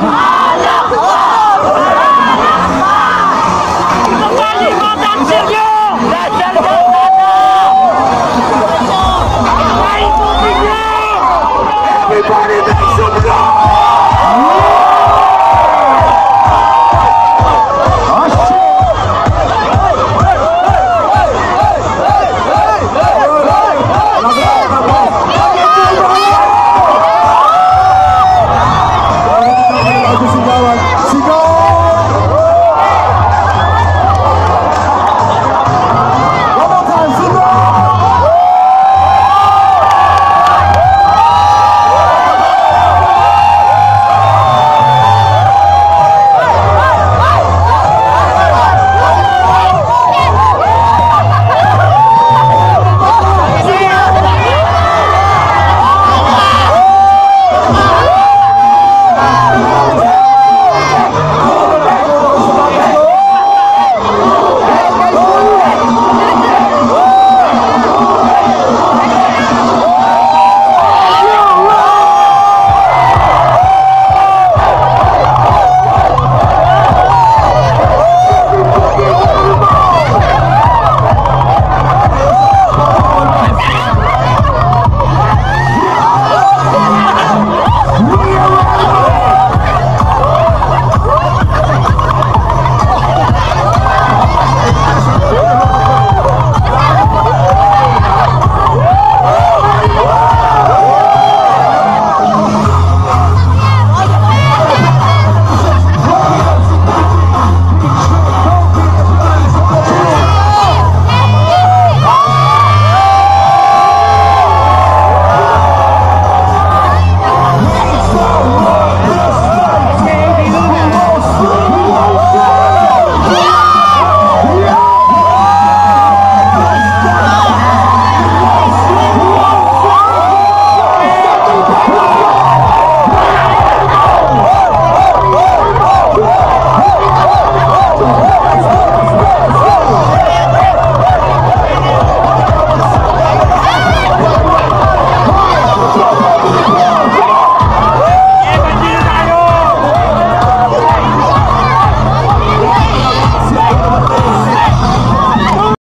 好呀，